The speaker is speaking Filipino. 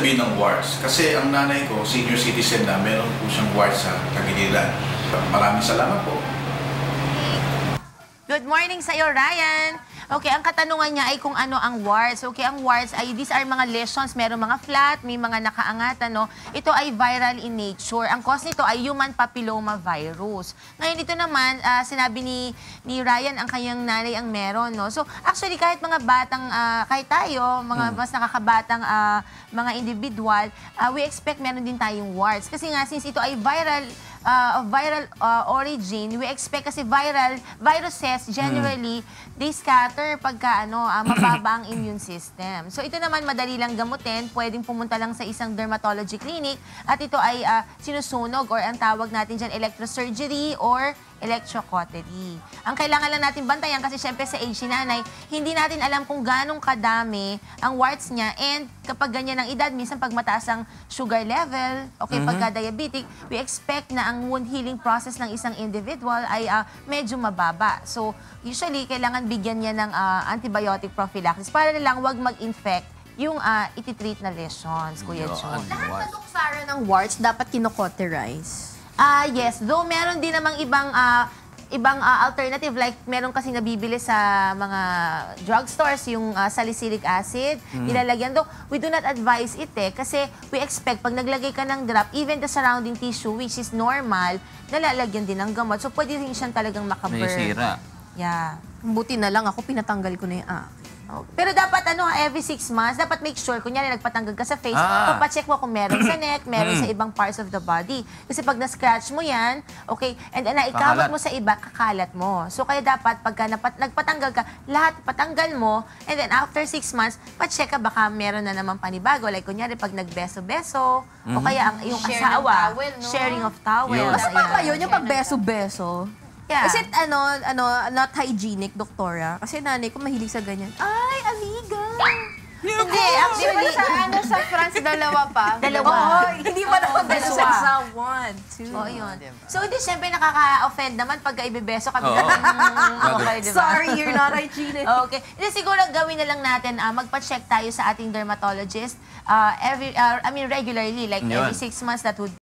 sabihin ng warts? Kasi ang nanay ko, senior citizen na, meron po siyang warts sa tagiliran. Maraming salamat po. Good morning sa iyo, Ryan. Okay, ang katanungan niya ay kung ano ang warts. Okay, ang warts ay these are mga lesions, meron mga flat, may mga nakaangat, ano. Ito ay viral in nature. Ang cause nito ay human papilloma virus. Ngayon ito naman, ah, sinabi ni ni Ryan ang kanyang nanay ang meron, no. So, actually kahit mga batang ah, kahit tayo, mga mas nakakabatang ah, mga individual, ah, we expect meron din tayong warts. Kasi nga since ito ay viral uh, of viral uh, origin, we expect kasi viral viruses generally they scatter pagka ano uh, mababa ang immune system. So ito naman madali lang gamutin, pwedeng pumunta lang sa isang dermatology clinic at ito ay uh, sinusunog or ang tawag natin diyan electrosurgery or electrocautery. Ang kailangan lang natin bantayan kasi syempre sa age ni nanay, hindi natin alam kung ganong kadami ang warts niya and kapag ganyan ang edad, minsan pag mataas ang sugar level, okay, pagka diabetic, we expect na ang wound healing process ng isang individual ay ah, medyo mababa. So, usually, kailangan bigyan niya ng ah, antibiotic prophylaxis para na lang wag mag-infect yung ah, ititreat na lesions, Kuya. John. Lahat na Sara ng warts dapat kinokoterize. Ah, yes. Though meron din namang ibang ah, ibang ah, alternative like meron kasi nabibili sa mga drugstores yung ah, salicylic acid. Nilalagyan. Do we do not advise it eh kasi we expect pag naglagay ka ng drop even the surrounding tissue which is normal nalalagyan din ng gamot. So pwede rin siyang talagang makaburn. May sira. yeah Buti na lang ako, pinatanggal ko na yung ah. Oh, Pero dapat ano, ha, every six months, dapat make sure, kunyari nagpatanggal ka sa face, Ah. papacheck mo kung meron sa neck, meron sa ibang parts of the body. Kasi pag na-scratch mo yan, okay, and then naikawat Kakalat. mo sa iba, kakalat mo. So kaya dapat pagka napat, nagpatanggal ka, lahat patanggal mo, and then after six months, pacheck ka baka meron na naman panibago. Like kunyari pag nagbeso-beso, o kaya ang yung Share asawa, towel, no? sharing of towels. Yun. Basta ayan. pa ba yun, yung pag beso-beso? Yeah. Is it, ano, ano, not hygienic, doktora? Kasi nanay ko mahilig sa ganyan. Ay, amiga! Hindi, actually, sa ano sa France, dalawa pa? Dalawa. Oo, hindi pa naman beso dalawa. sa one, two. Oh, yun. So, hindi, syempre nakaka-offend naman pagka ibebeso kami. Oo. Mm, okay, di ba? Sorry, you're not hygienic. Okay. Hindi, siguro gawin na lang natin, ah, magpa-check tayo sa ating dermatologist. ah, every, ah, I mean, regularly, like Yun. every six months, that would